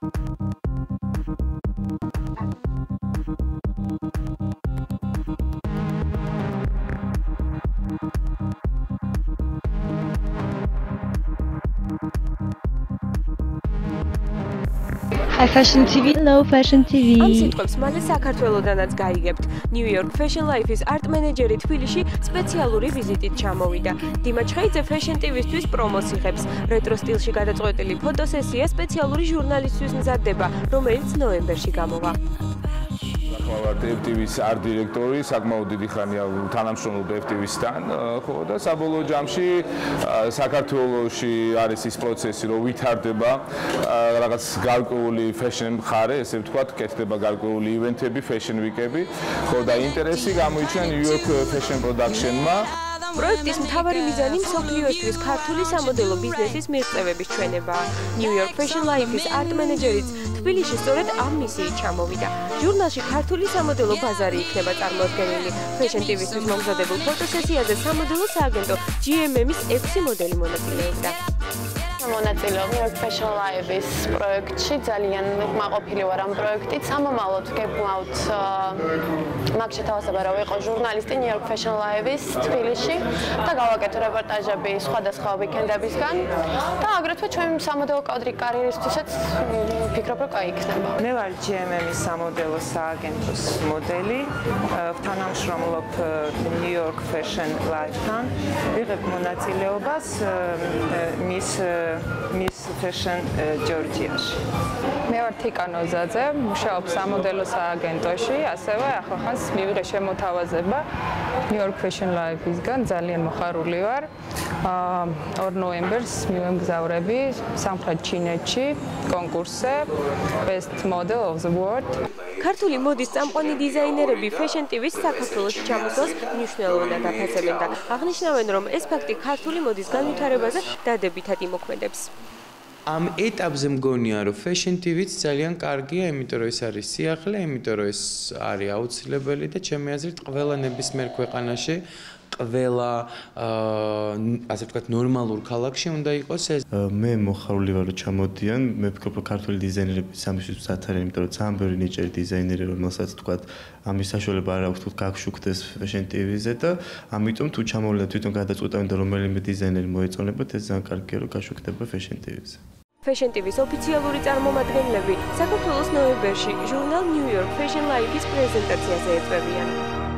Thank you. High Fashion TV, Low Fashion TV. ამ სიტყვებს მალე საქართველოსდანაც გაიგებთ. New York Fashion Life-ის art manager-ი თბილისში სპეციალური ვიზიტით ჩამოვიდა. დიმა ჩხეიძე Fashion TV-ისთვის პრომოს იღებს. რეტრო სტილში გადაწყვეტილი ფოტოსესია სპეციალური ჟურნალისტვის მზადდება, რომელიც ნოემბერში გამოვა. ვარ FTV-ის არ დირექტორი, საკმაოდ დიდი ხანია თანამშრომლობ FTV-სთან, ხო და საბოლოო ჯამში საქართველოში არის ის პროცესი, რომ ვითარდება რაღაც გარკვეული fashion მხარე, ესე ვთქვათ, კეთდება გარკვეული ივენთები, fashion week-ები, ხო და ინტერესი გამოიჩინა New York Fashion Production-მა. პროექტის მთავარი მიზანი მსოფლიოსთვის ქართული სამოდელო ბიზნესის მიღწევების ჩვენებაა. New York Fashion Life-ის art manager-იც თბილისში სწორედ ამ მისიით ჩამოვიდა. ჟურნალში ქართული სამოდელო ბაზარი იქნება წარმოდგენილი. Fashion TV-თვის მომზადებულ ფოტოსესიაზე სამოდელო სააგენტო GMM-ის 6 მოდელი მონაწილეობდა. მონაწილეობ New York Fashion Live-ის პროექტში ძალიან მაყოფილი ვარ ამ პროექტით. სამომავლოდ გეკმავთ მაგ შეთავაზება რომ ვიყო ჟურნალისტი New York Fashion Live-ის თბილისში და გავაკეთო რეპორტაჟები სხვადასხვა ვიკენდებისგან და აგრეთვე ჩვენი სამოდელო კადრი კარიერისთვისაც ვფიქრობ რომ კაი იქნება. მე ვარ GMM-ის სამოდელო სააგენტოს მოდელი. თანამშრომლობ New York Fashion Live-თან. ვიღებ მონაწილეობას მის მის fashion ჯორჯიაში. მე ვარ თიკანოზაძე, მუშაობ სამოდელო სააგენტოში, ასევე ახლახანს მივიღე შემოთავაზება New York Fashion Live-ისგან, ძალიან მოხარული ვარ. აა 2 ნოემბერს მივემგზავრები სამხრეთ ჩინეთში კონკურსზე Best Model of the World. ქართული მოდის წამყვანი დიზაინერები Fashion TV-ს საქართველოს ჩამოსვლას მნიშვნელოვნად აფასებენ და აღნიშნავენ, რომ ეს ფაქტი ქართული მოდის განვითარებაზე დადებითად იმოქმედებს. ამ ეტაპზე მგონია, რომ Fashion TV-ც ძალიან კარგია, იმიტომ რომ ეს არის სიახლე, იმიტომ რომ ეს არის აუცილებელი და ჩემი აზრით ყველა ნებისმიერ ქვეყანაში ყველა ასე ვთქვათ ნორმალურ ქალაქში უნდა იყოს ეს. მე მოხარული ვარ რომ ჩამოდიან. მე ვფიქრობ რომ ქართული დიზაინერები სამისთვის მზად არიან იმიტომ რომ ძალიან ბევრი ნიჭიერი დიზაინერი რომელსაც ვთქვათ ამის საშუალება არ აქვს თუ გაგშუქდეს fashion TV-ზე და ამიტომ თუ ჩამოვლენ თვითონ გადაწყვეტავენ და რომელიმე დიზაინერი მოეწონებათ ეს ძალიან კარგია რომ გაშუქდება fashion TV-ზე Fashion TV-ს ოფიციალური წარმომადგენლები საქართველოს ნოემბერში ჟურნალ New York Fashion Life-ის პრეზენტაციაზე ეწვევიან.